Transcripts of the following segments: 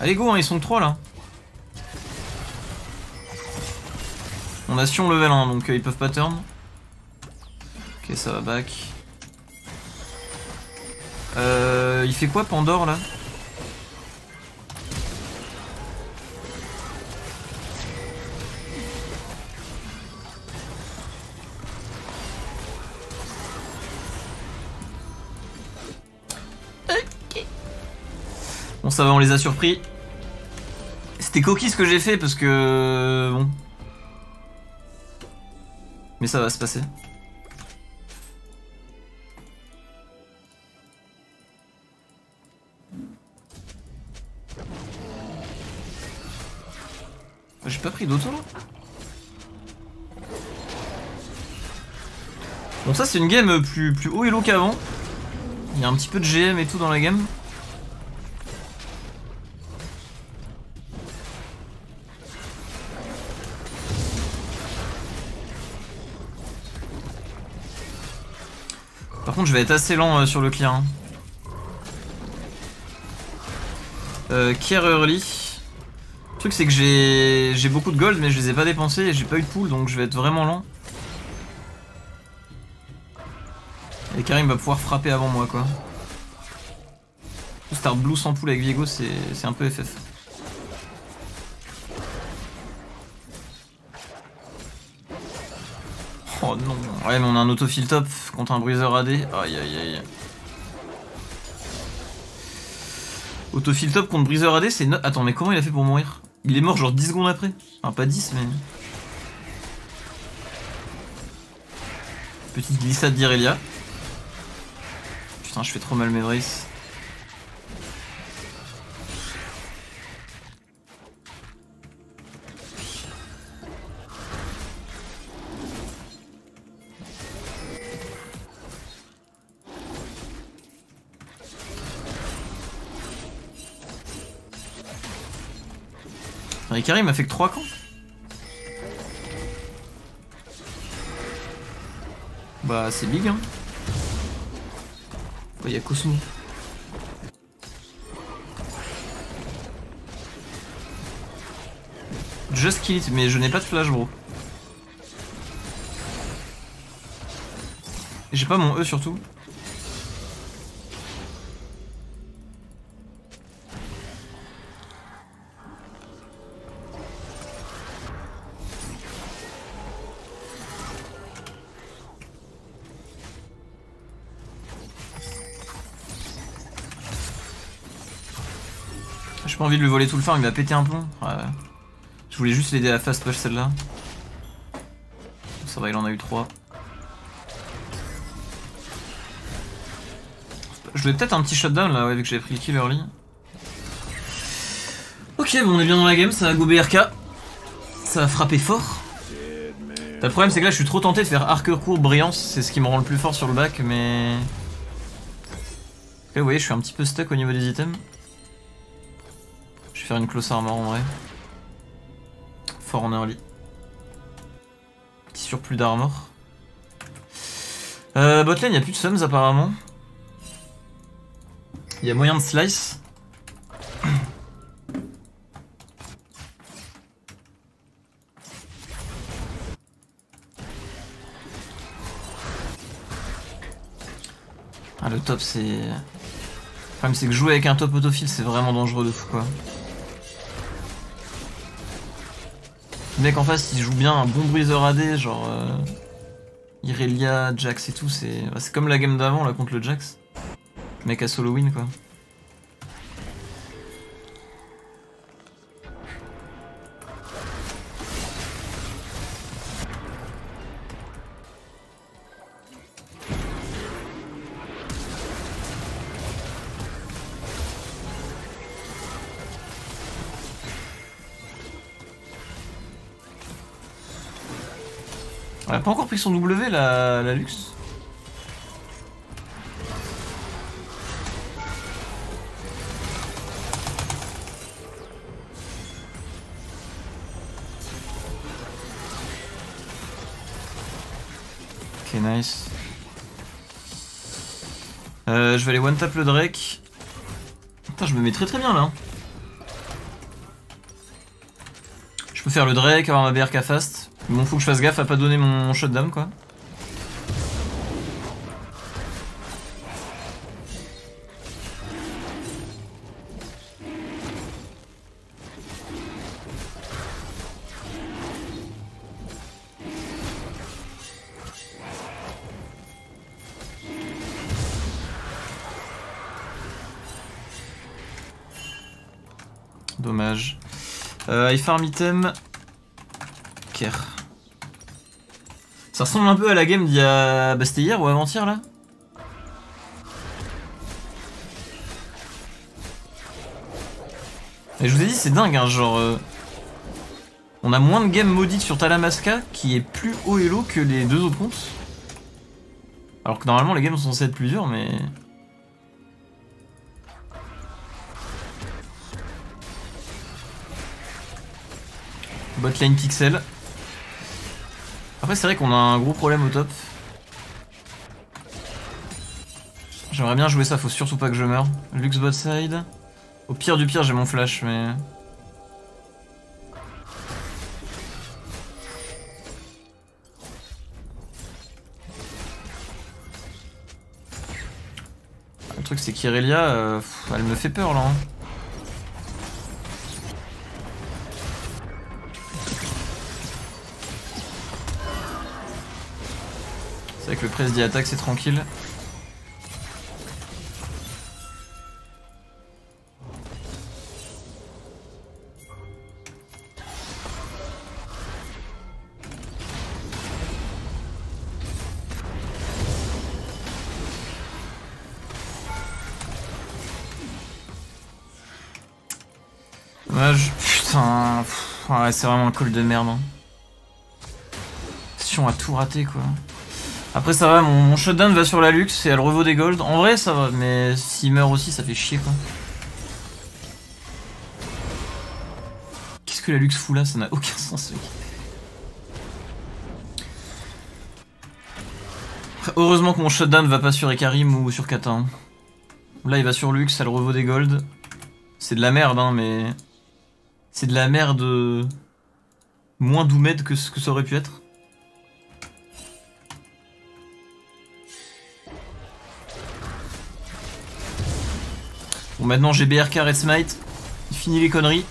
Allez go, hein, ils sont 3 là. On a Sion level 1 donc euh, ils peuvent pas turn. Ok ça va back. Euh, il fait quoi Pandore là? Bon ça va on les a surpris. C'était coquille ce que j'ai fait parce que... Bon. Mais ça va se passer. J'ai pas pris d'auto là Bon ça c'est une game plus, plus haut elo qu'avant. Il y a un petit peu de GM et tout dans la game. Par contre je vais être assez lent euh, sur le clear. Hein. Euh, Kier early. Le truc c'est que j'ai beaucoup de gold mais je les ai pas dépensés et j'ai pas eu de pool donc je vais être vraiment lent. Et Karim va pouvoir frapper avant moi quoi. Start blue sans pool avec Viego c'est un peu FF. Oh non. Ouais mais on a un autofill top contre un bruiser AD. Aïe aïe aïe. Autofill top contre bruiser AD c'est... Attends mais comment il a fait pour mourir? Il est mort genre 10 secondes après. Enfin, pas 10, mais... Petite glissade d'Irelia. Putain, je fais trop mal mes. Et Karim m'a fait que 3 camps Bah c'est big hein. Il y a Cosmo. Just kill it, mais je n'ai pas de flash bro. J'ai pas mon E surtout. Pas envie de lui voler tout le farm, il va péter un plomb. Je voulais juste l'aider à fast push celle-là. Ça va, il en a eu 3. Je voulais peut-être un petit shutdown là, ouais, vu que j'avais pris le kill early. Ok, bon, on est bien dans la game, ça va go BRK. Ça va frapper fort. Le problème, c'est que là, je suis trop tenté de faire arc court, brillance. C'est ce qui me rend le plus fort sur le back, mais. Ok, vous voyez, je suis un petit peu stuck au niveau des items faire une close armor en vrai. Fort en early. Petit surplus d'armor. Euh, botlane, il n'y a plus de sums apparemment. Il y a moyen de slice. Ah le top c'est... Le problème c'est que jouer avec un top autofill c'est vraiment dangereux de fou quoi. Le mec en face il joue bien un bon bruiser AD, genre euh, Irelia, Jax et tout, c'est bah, comme la game d'avant là contre le Jax. Mec a solo win quoi. On a pas encore pris son W la, la luxe Ok nice. Euh, je vais aller one tap le Drake. Putain je me mets très très bien là. Hein. peux faire le Drake, avoir ma BRK fast. Bon, faut que je fasse gaffe à pas donner mon shutdown quoi. Dommage. Euh, I farm item. Ker. Ça ressemble un peu à la game d'il y a. Bah, c'était hier ou avant-hier là Et je vous ai dit, c'est dingue, hein, genre. euh, On a moins de games maudites sur Talamasca qui est plus haut elo que les deux autres comptes. Alors que normalement, les games sont censés être plus durs, mais. Botlane Pixel. Après, c'est vrai qu'on a un gros problème au top. J'aimerais bien jouer ça, faut surtout pas que je meure. Lux bot side. Au pire du pire, j'ai mon flash, mais. Le truc, c'est qu'Irelia, euh, elle me fait peur là. hein. Que le press d'y attaque, c'est tranquille. Dommage. Putain. Ouais, c'est vraiment un call de merde. Hein. Si on a tout raté quoi. Après ça va, mon, mon shutdown va sur la luxe et elle revaut des golds. En vrai ça va, mais s'il meurt aussi ça fait chier quoi. Qu'est-ce que la luxe fout là? Ça n'a aucun sens mec. Heureusement que mon shutdown va pas sur Ekarim ou sur Kata. hein. Là il va sur luxe, elle revaut des golds. C'est de la merde hein mais... C'est de la merde euh, moins doumed que ce que ça aurait pu être. Bon maintenant j'ai BRK Red Smite. Il finit les conneries.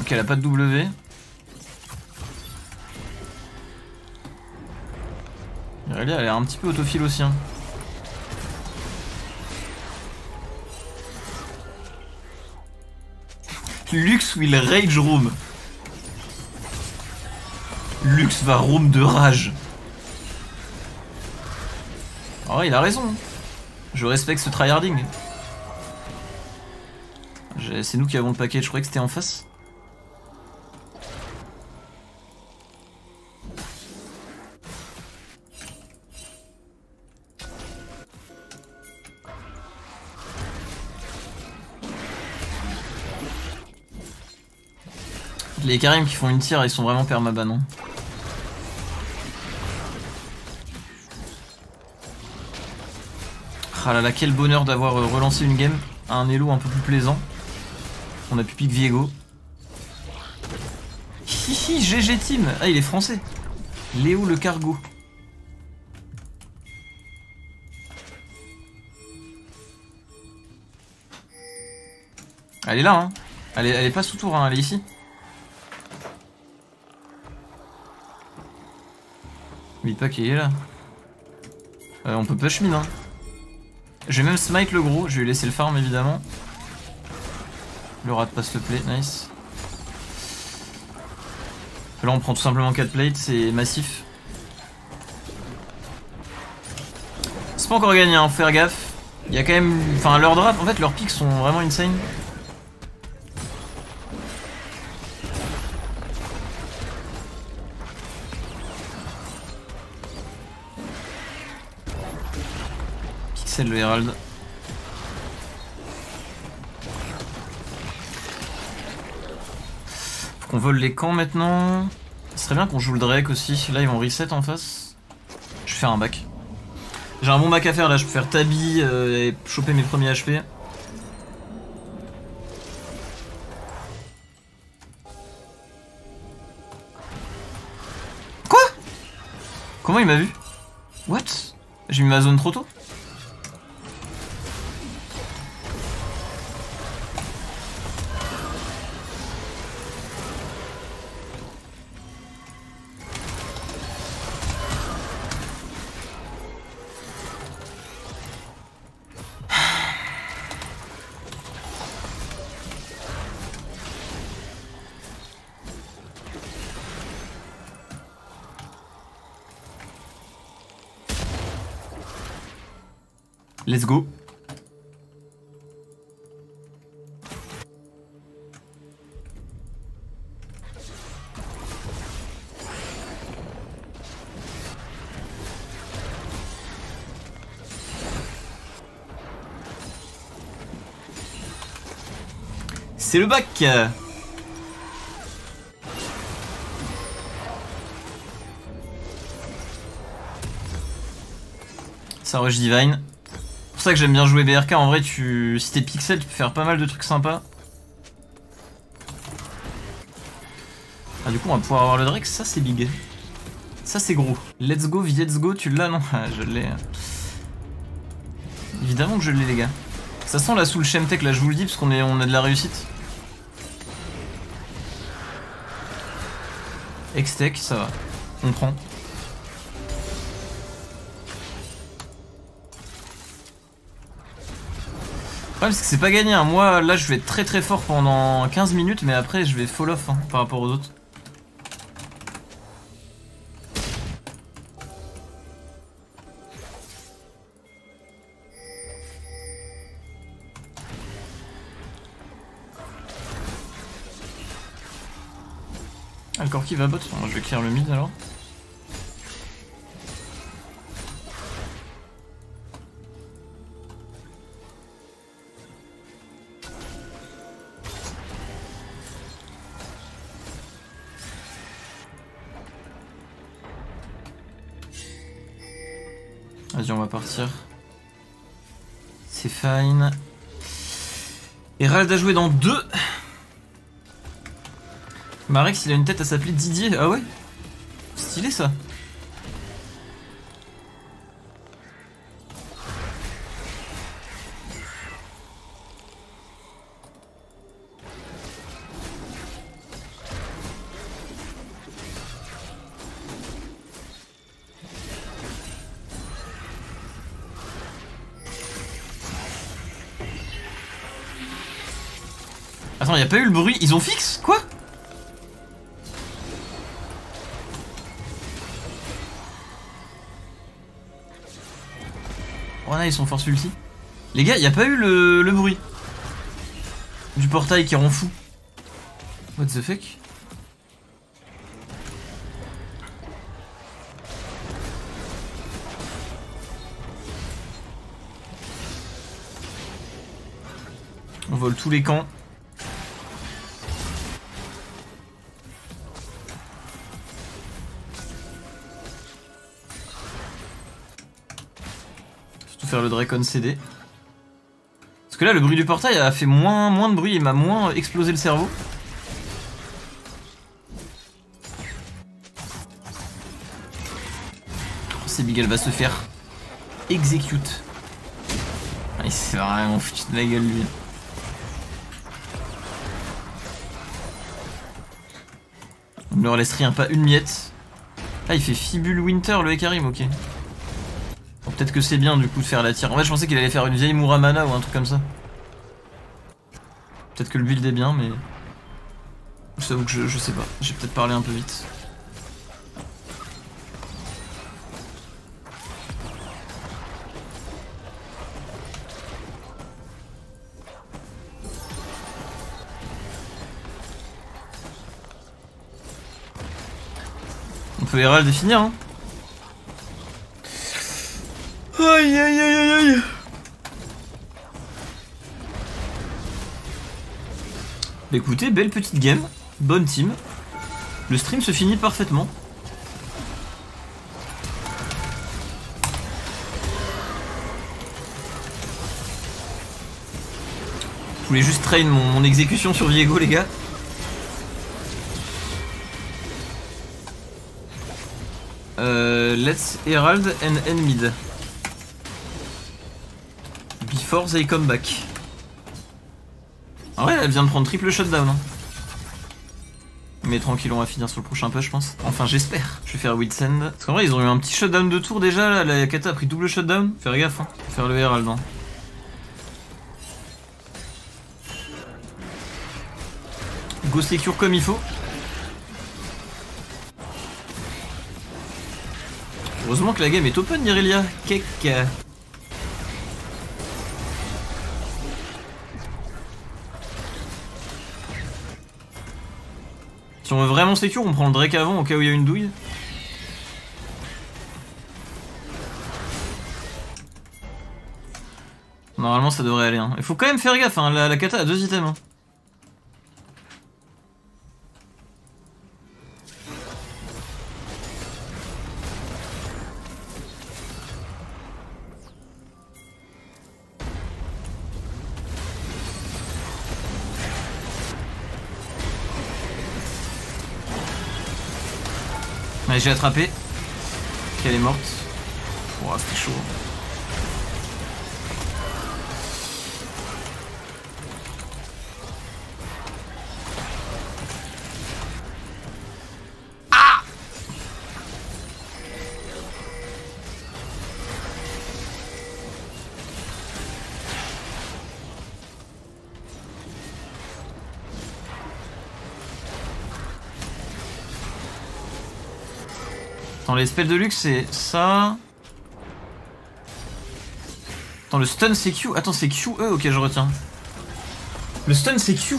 Ok elle a pas de W. Irelia elle a l'air un petit peu autophile aussi hein. Lux will rage room. Lux va room de rage. Ah ouais, il a raison. Je respecte ce tryharding. C'est nous qui avons le paquet, je croyais que c'était en face. Les Karim qui font une tire, ils sont vraiment permaban. hein. Ah là là, quel bonheur d'avoir euh, relancé une game à un elo un peu plus plaisant. On a pu pique Viego. Hihi, GG Team Ah, il est français. Léo le cargo. Elle est là, hein. Elle est, elle est pas sous tour, hein. elle est ici. Vite pas qu'il est là. Euh, on peut push mine, hein. Je vais même smite le gros, je vais lui laisser le farm évidemment. Le rat pas s'il te plaît, nice. Là on prend tout simplement 4 plates, c'est massif. C'est pas encore gagné, hein, faut faire gaffe. Il y a quand même... Enfin leurs draps, en fait leurs picks sont vraiment insane. celle le Herald. Faut qu'on vole les camps maintenant. Ce serait bien qu'on joue le Drake aussi. Là, ils vont reset en face. Je vais faire un bac. J'ai un bon bac à faire là. Je peux faire Tabi euh, et choper mes premiers HP. Quoi? Comment il m'a vu? What? J'ai mis ma zone trop tôt? Let's go. C'est le bac Ça rush divine pour ça que j'aime bien jouer BRK. En vrai, tu, si t'es pixel, tu peux faire pas mal de trucs sympas. Ah, du coup, on va pouvoir avoir le Drake. Ça, c'est big. Ça, c'est gros. Let's go, let's go. Tu l'as, non? Ah, Je l'ai. Évidemment que je l'ai, les gars. Ça sent là sous le Shemtech, là, je vous le dis, parce qu'on on a de la réussite. X-Tech, ça va. On prend. Problème c'est que c'est pas gagné, hein. moi là je vais être très très fort pendant 15 minutes mais après je vais fall off hein, par rapport aux autres. Ah, le Corki va bot, je vais clear le mid alors. Hérald a joué dans deux. Marex, il a une tête à s'appeler Didier. Ah ouais? Stylé ça. Y a pas eu le bruit Ils ont fixe Quoi Oh là, ils sont force ulti. Les gars, y a pas eu le, le bruit du portail qui rend fou. What the fuck On vole tous les camps. Faire le Dracon CD. Parce que là, le bruit du portail a fait moins, moins de bruit et m'a moins explosé le cerveau. C'est big, va se faire execute. Ah, il s'est vraiment foutu de la gueule, lui. On ne leur laisse rien, pas une miette. Ah, il fait Fibule Winter, le Ekarim, ok. Peut-être que c'est bien du coup de faire la tire. En fait, je pensais qu'il allait faire une vieille Muramana ou un truc comme ça. Peut-être que le build est bien, mais. Je que je, je sais pas. J'ai peut-être parlé un peu vite. On peut Herald définir, hein. Aïe aïe aïe aïe aïe Bah écoutez, belle petite game, bonne team. Le stream se finit parfaitement. Je voulais juste train mon, mon exécution sur Viego les gars. Euh, let's Herald and end mid. Before they come back. En vrai, elle vient de prendre triple shutdown. Hein. Mais tranquille, on va finir sur le prochain push, je pense. Enfin, j'espère. Je vais faire Wildsend. Parce qu'en vrai, ils ont eu un petit shutdown de tour déjà. Là. La Kata a pris double shutdown. Faire gaffe, hein. Faire le Herald. Hein. Go secure comme il faut. Heureusement que la game est open, Irelia. Kek. Si on veut vraiment secure, on prend le Drake avant au cas où il y a une douille. Normalement ça devrait aller. Hein. Il faut quand même faire gaffe, hein. la, kata a deux items. Hein. J'ai attrapé. Elle est morte. Oh, c'était chaud. Les spells de luxe, c'est ça. Attends, le stun c'est Q. Attends, c'est Q. E, ok, je retiens. Le stun c'est Q.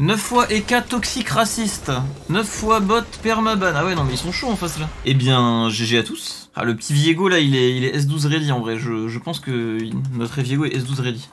9 fois EK toxique raciste. 9 fois bot permaban. Ah ouais, non, mais ils sont chauds en face là. Eh bien, GG à tous. Ah, le petit Viego là, il est, il est S12 ready en vrai. Je, je pense que notre Viego est S12 ready.